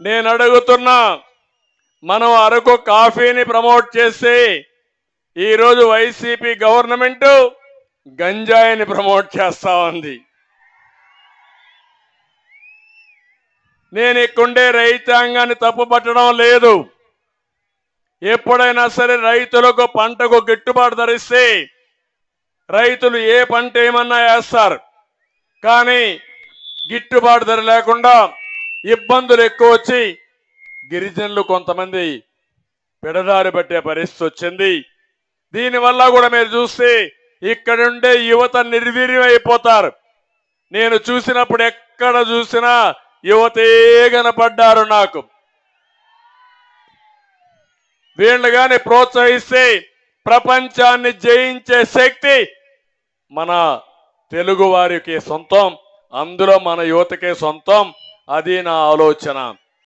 నేను అడుగుతున్నా మనం అరకు కాఫీని ప్రమోట్ చేసి ఈరోజు వైసీపీ గవర్నమెంట్ గంజాయిని ప్రమోట్ చేస్తా ఉంది. నేను ఇక్కడే రైతాంగాన్ని తప్పు పట్టడం లేదు. ఎప్పుడైనా సరే రైతులకు పంటకు గిట్టుబాటు ధరిస్తే రైతులు ఏ పంట ఏమన్నా వేస్తారు. కానీ గిట్టుబాటు ధర లేకుండా ఇబ్బందులు ఎక్కువ వచ్చి గిరిజనులు కొంతమంది పెడదారి పట్టే పరిస్థితి వచ్చింది. దీనివల్ల కూడా మీరు చూస్తే ఇక్కడుండే యువత నిర్వీర్యం అయిపోతారు నేను చూసినప్పుడు ఎక్కడ చూసినా యువతే కనపడ్డారు నాకు. వీళ్ళు కానీ ప్రోత్సహిస్తే ప్రపంచాన్ని జయించే శక్తి మన తెలుగు వారికి సొంతం అందులో మన యువతకే సొంతం. అది నా ఆలోచన.